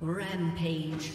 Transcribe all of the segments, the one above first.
Rampage.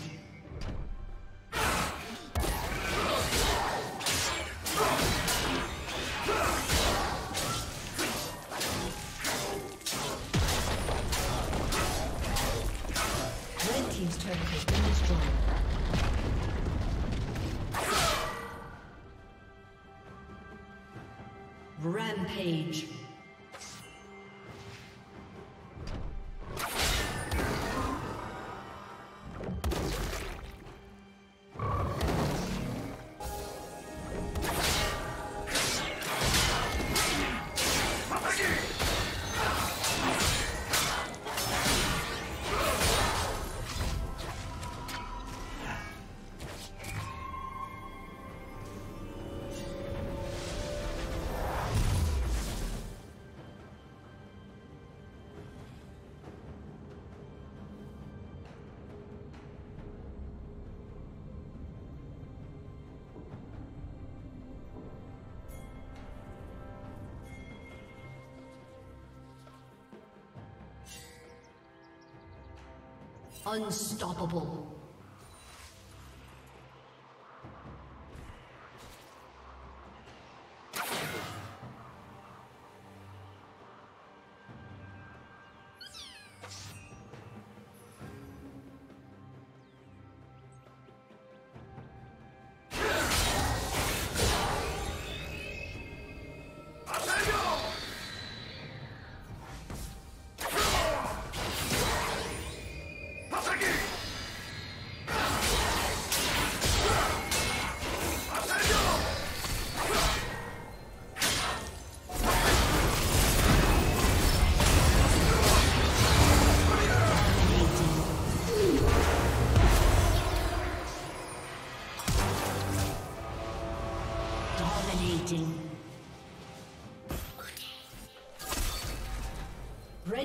Unstoppable.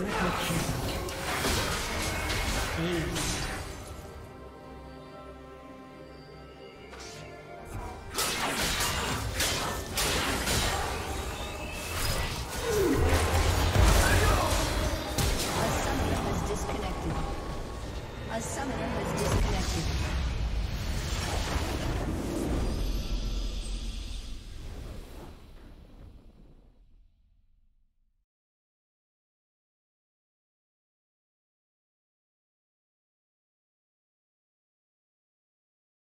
Triple kill. Ace.